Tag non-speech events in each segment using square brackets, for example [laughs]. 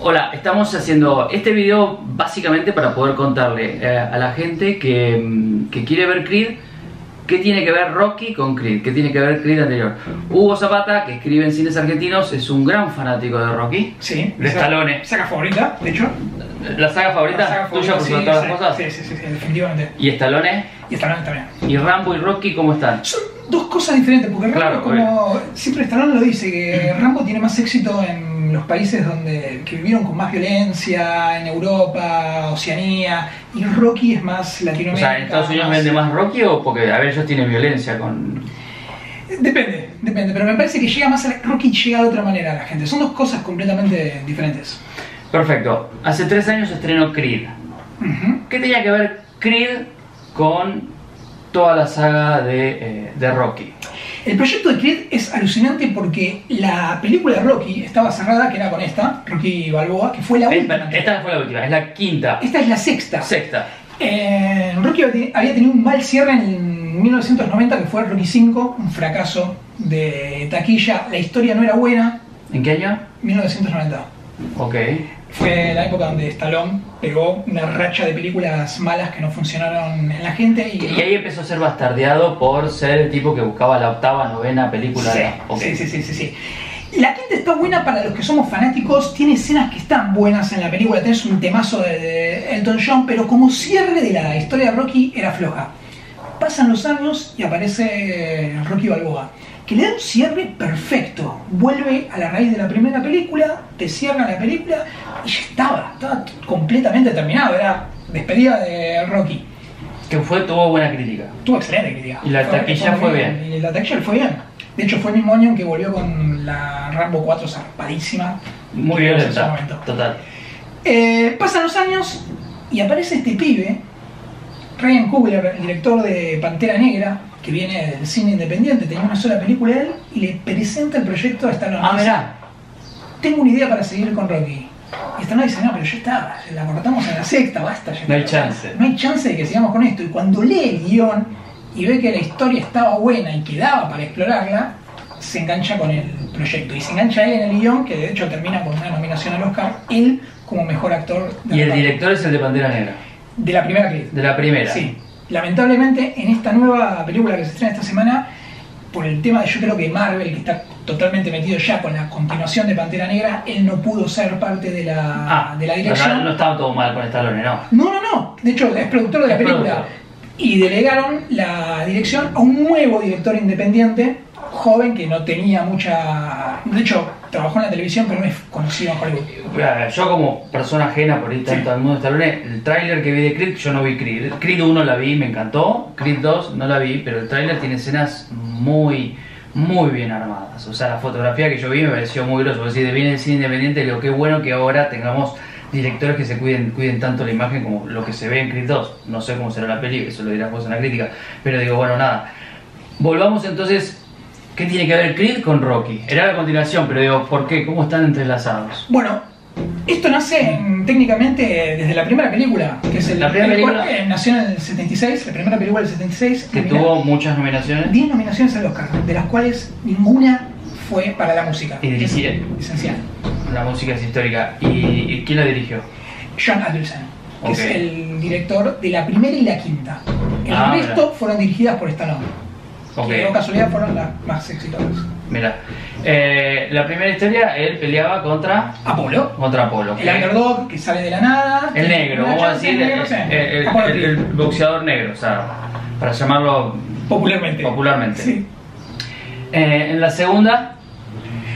Hola, estamos haciendo este video básicamente para poder contarle eh, a la gente que, mm, que quiere ver Creed qué tiene que ver Rocky con Creed, qué tiene que ver Creed anterior. Hugo Zapata, que escribe en cines argentinos, es un gran fanático de Rocky. Sí. De Stallone. Saga favorita, de hecho. ¿La saga favorita? La saga ¿Tuya por sí, todas sí, las cosas? Sí, sí, sí, sí, definitivamente. ¿Y Stallone? Y Stallone también. ¿Y Rambo y Rocky cómo están? Son dos cosas diferentes, porque Rambo, Claro, como siempre Stallone lo dice, que [clears throat] Rambo tiene más éxito en los países donde que vivieron con más violencia, en Europa, Oceanía, y Rocky es más O Latinoamérica. sea, ¿en Estados Unidos vende más Rocky o porque, a ver, ellos tienen violencia con... Depende, depende, pero me parece que llega más a la- Rocky llega de otra manera a la gente. Son dos cosas completamente diferentes. Perfecto. Hace tres años estrenó Creed. ¿Qué tenía que ver Creed con toda la saga de, eh, de Rocky? El proyecto de Creed es alucinante porque la película de Rocky estaba cerrada, que era con esta, Rocky Balboa, que fue la última. Esta, fue la última, es la quinta, Esta es la sexta. sexta. Eh, Rocky había tenido un mal cierre en 1990, que fue Rocky V, un fracaso de taquilla. La historia no era buena. ¿En qué año? 1990. Ok. Fue la época donde Stallone pegó una racha de películas malas que no funcionaron en la gente. Y, Y ahí empezó a ser bastardeado por ser el tipo que buscaba la octava, novena película. Sí, de- sí, sí, sí, sí, sí. La quinta está buena para los que somos fanáticos, tiene escenas que están buenas en la película, tenés un temazo de, de Elton John, pero como cierre de la historia de Rocky era floja. Pasan los años y aparece Rocky Balboa, que le da un cierre perfecto. Vuelve a la raíz de la primera película, te cierra la película y ya estaba, estaba completamente terminado, era despedida de Rocky. Que fue, tuvo buena crítica. Tuvo excelente crítica. Y la taquilla muy fue bien. Y la taquilla fue bien. De hecho, fue el mismo año en que volvió con la Rambo 4 zarpadísima. Muy violenta. Total. Eh, pasan los años y aparece este pibe, Ryan Coogler, el director de Pantera Negra, que viene del cine independiente, tenía una sola película de él, y le presenta el proyecto a Stallone. Ah, mirá. Tengo una idea para seguir con Rocky. Y Stallone dice, no, pero ya está, la cortamos en la sexta, basta. Ya No hay chance. No hay chance de que sigamos con esto. Y cuando lee el guion y ve que la historia estaba buena y quedaba para explorarla, se engancha con el proyecto. Y se engancha él en el guion, que de hecho termina con una nominación al Oscar, él como mejor actor de Y el director es el de Pantera Negra. De la primera Creed. De la primera. Sí. Lamentablemente, en esta nueva película que se estrena esta semana, por el tema de yo creo que Marvel, que está totalmente metido ya con la continuación de Pantera Negra, él no pudo ser parte de la, Ah, de la dirección. No, no estaba todo mal con Stallone, no. No, no, no. De hecho, es productor de la Es película. productor. Y delegaron la dirección a un nuevo director independiente, joven que no tenía mucha. De hecho, trabajó en la televisión, pero no es conocido en Hollywood. Yo como persona ajena por ahí tanto al mundo de Stallone, el tráiler que vi de Creed, yo no vi Creed. Creed 1 la vi, me encantó. Creed 2 no la vi, pero el tráiler tiene escenas muy, muy bien armadas. O sea, la fotografía que yo vi me pareció muy groso. Es decir, viene el cine independiente, digo, qué bueno que ahora tengamos directores que se cuiden, cuiden tanto la imagen como lo que se ve en Creed 2. No sé cómo será la peli, eso lo dirás vos en la crítica. Pero digo, bueno, nada. Volvamos entonces, ¿qué tiene que ver Creed con Rocky? Era la continuación, pero digo, ¿por qué? ¿Cómo están entrelazados? Bueno, esto nace en- técnicamente desde la primera película, que es el, La primera el cual, película- eh, nació en el 76, la primera película del 76, Que tuvo muchas nominaciones. 10 nominaciones al Oscar, de las cuales ninguna fue para la música. Y dirigida. Es esencial. La música es histórica. ¿Y, y quién la dirigió? John Adelson, que es el director de la primera y la quinta. El Ah, resto mira. fueron dirigidas por Stallone. Ok. Que de casualidad fueron las más exitosas. Mira. Eh, la primera historia, él peleaba contra. Apolo, Contra Apolo. el underdog que sale de la nada. El negro, vamos a decir. el boxeador negro, o sea, para llamarlo popularmente. popularmente. Sí. Eh, en la segunda,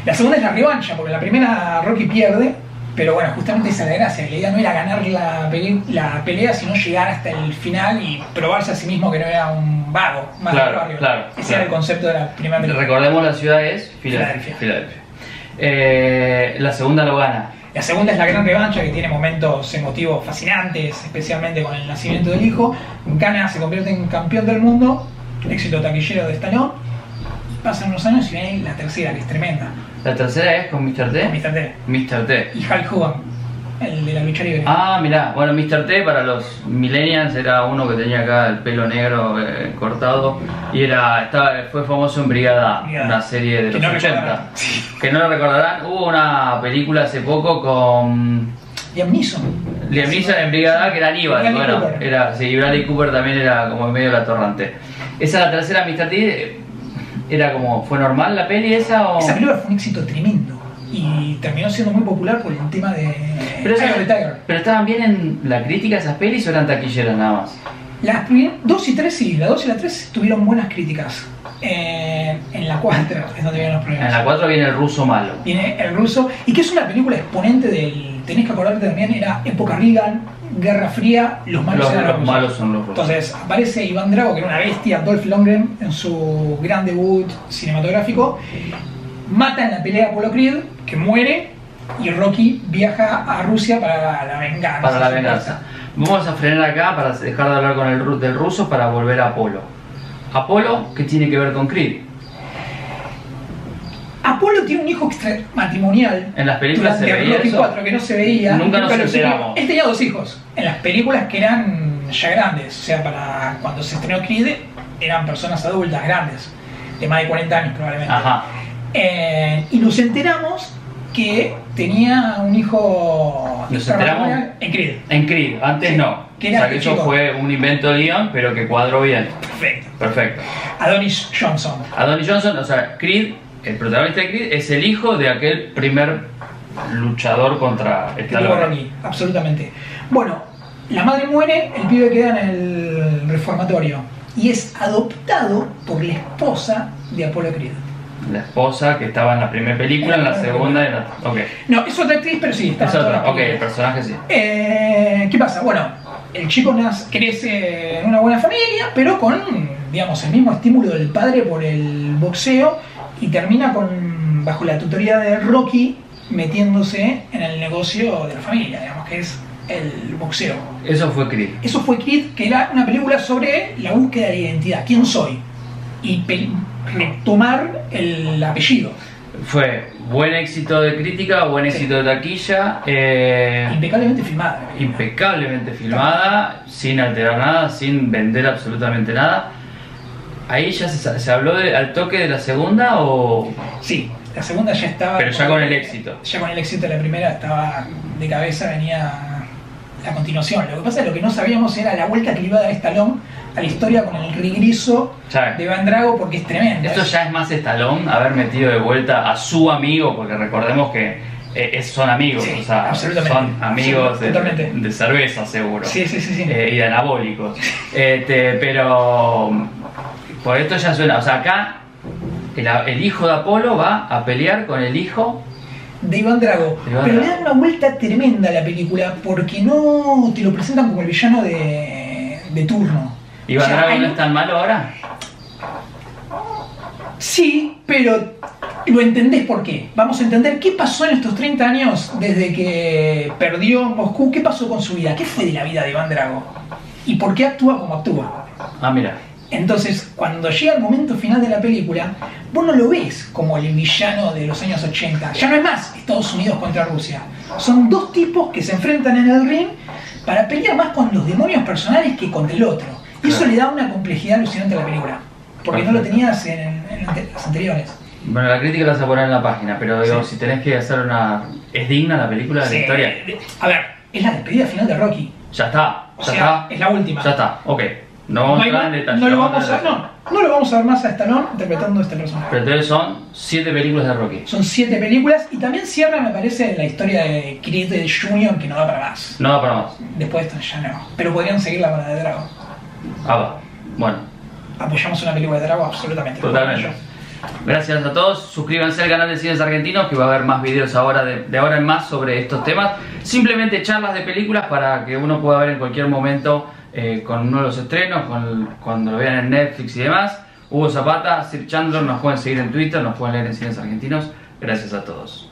La segunda es la revancha, porque la primera Rocky pierde, pero bueno, justamente esa es la gracia. La idea no era ganar la, la pelea, sino llegar hasta el final y probarse a sí mismo que no era un vago, más Claro, del barrio. claro, Ese claro. era el concepto de la primera película. recordemos la ciudad es. Filadelfia. Eh, la segunda lo gana. La segunda es la gran revancha, que tiene momentos emotivos fascinantes, especialmente con el nacimiento del hijo. Gana, se convierte en campeón del mundo, éxito taquillero de Stallone. Pasan unos años y viene la tercera, que es tremenda, La tercera es con Mr. con T. Mr. T Mr. T. y Hulk Hogan. el de la lucha libre. Ah, mirá, bueno, Mr. T para los millennials era uno que tenía acá el pelo negro eh, cortado y era estaba, fue famoso en Brigada, Brigada. una serie de Que los no 80. recordarán. Que no lo recordarán, hubo una película hace poco con Liam Neeson. Liam Neeson en Brigada que era Aníbal, Bradley bueno, Cooper. era, sí, y Bradley Cooper también era como en medio de la torrante. Esa la tercera Mr. Era como, ¿fue normal la peli esa o...? Esa película fue un éxito tremendo y terminó siendo muy popular por el tema de Pero, esa- of the Tiger. pero estaban bien en la crítica esas pelis o eran taquilleras nada más? Las 2 y 3 sí, la 2 y la 3 tuvieron buenas críticas. Eh, en la 4 es donde vienen los problemas. En la 4 viene el ruso malo. Viene el ruso, y que es una película exponente del. Tenés que acordarte también, era época Reagan, Guerra Fría, los malos Los, eran los los rusos. malos son los rusos. Entonces aparece Iván Drago, que era una bestia, Dolph Lundgren, en su gran debut cinematográfico. Mata en la pelea a Apollo Creed, que muere, y Rocky viaja a Rusia para la venganza. para la venganza. Vamos a frenar acá para dejar de hablar con el del ruso para volver a Apolo. Apolo, ¿qué tiene que ver con Creed? Apolo tiene un hijo extramatrimonial. En las películas se veía Rocky eso. 4, que no se veía. Nunca nos enteramos. Él tenía dos hijos. En las películas que eran ya grandes. O sea, para cuando se estrenó Creed, eran personas adultas, grandes. De más de 40 años probablemente. Ajá. Eh, y nos enteramos que tenía un hijo ¿Nos enteramos? en Creed. En Creed, antes no. Que o sea que este eso chico. fue un invento de guion, pero que cuadró bien. Perfecto. Perfecto. Adonis Johnson. Adonis Johnson, o sea, Creed, el protagonista de Creed, es el hijo de aquel primer luchador contra Stallone. Absolutamente. Bueno, la madre muere, el pibe queda en el reformatorio y es adoptado por la esposa de Apolo Creed. La esposa que estaba en la primera película, en la segunda y en la... Ok. No, es otra actriz, pero sí, está Es otra. Ok, el personaje sí. Eh, ¿Qué pasa? Bueno, el chico nace- crece en una buena familia, pero con, digamos, el mismo estímulo del padre por el boxeo y termina con, bajo la tutoría de Rocky, metiéndose en el negocio de la familia, digamos, que es el boxeo. Eso fue Creed. Eso fue Creed, que era una película sobre la búsqueda de la identidad, quién soy, y retomar el apellido. Fue buen éxito de crítica, buen Sí. éxito de taquilla, eh, Impecablemente filmada. impecablemente filmada, sin alterar nada, sin vender absolutamente nada. Ahí ya se, se habló de- al toque de la segunda o... Sí, la segunda ya estaba. Pero ya con el éxito. Ya con el éxito de la primera estaba de cabeza, venía la continuación. Lo que pasa es que lo que no sabíamos era la vuelta que le iba a dar Stallone a la historia con el regreso Ya. de Van Drago, porque es tremendo. Esto ya es más estalón haber metido de vuelta a su amigo, porque recordemos que eh, son amigos, Sí, o sea, son amigos Sí, de, cerveza seguro. Sí, sí, sí, sí. eh, y de anabólicos. [laughs] Este, pero por esto ya suena, o sea, acá el, el hijo de Apolo va a pelear con el hijo. de Iván Drago. De Iván Pero le dan una vuelta tremenda a la película porque no te lo presentan como el villano de, de turno. Iván O sea, Drago hay no es tan malo ahora. Sí, pero lo entendés por qué. Vamos a entender qué pasó en estos 30 años desde que perdió Moscú, qué pasó con su vida, qué fue de la vida de Iván Drago y por qué actúa como actúa. Ah, mira. Entonces, cuando llega el momento final de la película, vos no lo ves como el villano de los años 80. Ya no es más Estados Unidos contra Rusia. Son dos tipos que se enfrentan en el ring para pelear más con los demonios personales que contra el otro. Y eso le da una complejidad alucinante a la película. Porque no lo tenías en, en las anteriores. Bueno, la crítica la vas a poner en la página, pero digo, Sí. si tenés que hacer una... ¿Es digna la película de Sí, la historia? A ver, es la despedida final de Rocky. Ya está, O ya sea, está. es la última. Ya está, ok. No vamos a hay entrar en más- detalle. no lo vamos a, en no, no lo vamos a ver más a Stallone interpretando este personaje. Pero entonces son siete películas de Rocky. Son siete películas y también cierra, me parece, la historia de Creed Jr. que no da para más. No da para más. Después de esto ya no. Pero podrían seguirla con la de Drago. Ah, va. Bueno, Apoyamos una película de Drago, absolutamente. totalmente. Gracias a todos. Suscríbanse al canal de Cines Argentinos que va a haber más videos ahora de, de ahora en más sobre estos temas. Simplemente charlas de películas para que uno pueda ver en cualquier momento eh, con uno de los estrenos, con, cuando lo vean en Netflix y demás. Hugo Zapata, Sir Chandler, nos pueden seguir en Twitter, nos pueden leer en Cines Argentinos. Gracias a todos.